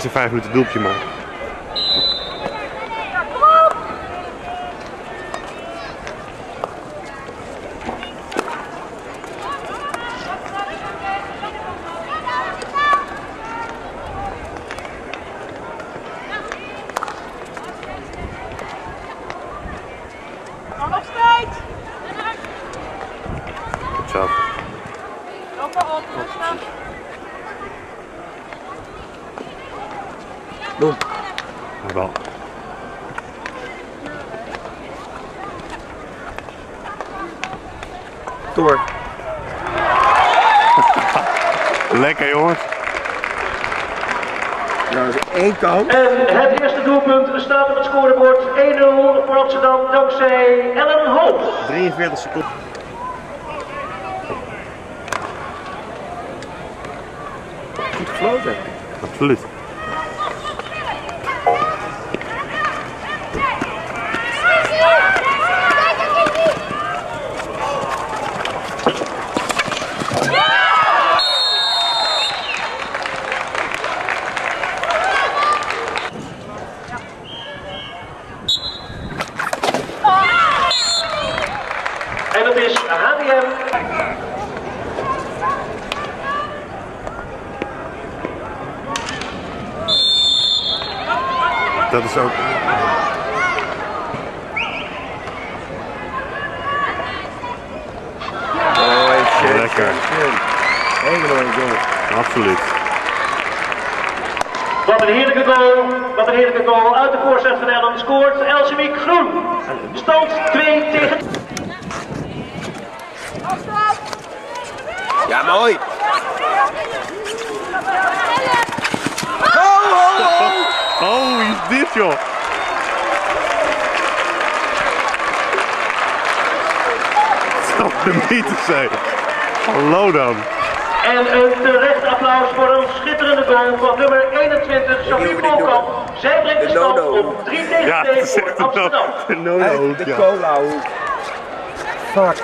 Is een vijf minuten doelpje steeds! Goed zo. Op, goed wel. Door. Lekker jongens. Nou, dat is één kant. En het eerste doelpunt staat op het scorebord 1-0 voor Amsterdam dankzij Ellen Hoop. 43 seconden. Goed gefloten. Absoluut. Is HDM. Dat is ook. Mooi, shit. Lekker. Helemaal. Absoluut. Wat een heerlijke goal. Wat een heerlijke goal. Uit de voorzet van Ellen scoort Elsemiek Groen. Stand 2 tegen Ja, mooi. Oh, oh, oh. Oh, wie is dit joh? Stop de niet te zijn. Hallo dan. En een terecht applaus voor een schitterende goal van nummer 21, Sophie Polkamp. Zij brengt de De stand op 3 tegen Ja, 2 dat is voor Amsterdam. no- no-no. Uit de cola hoek. Fuck.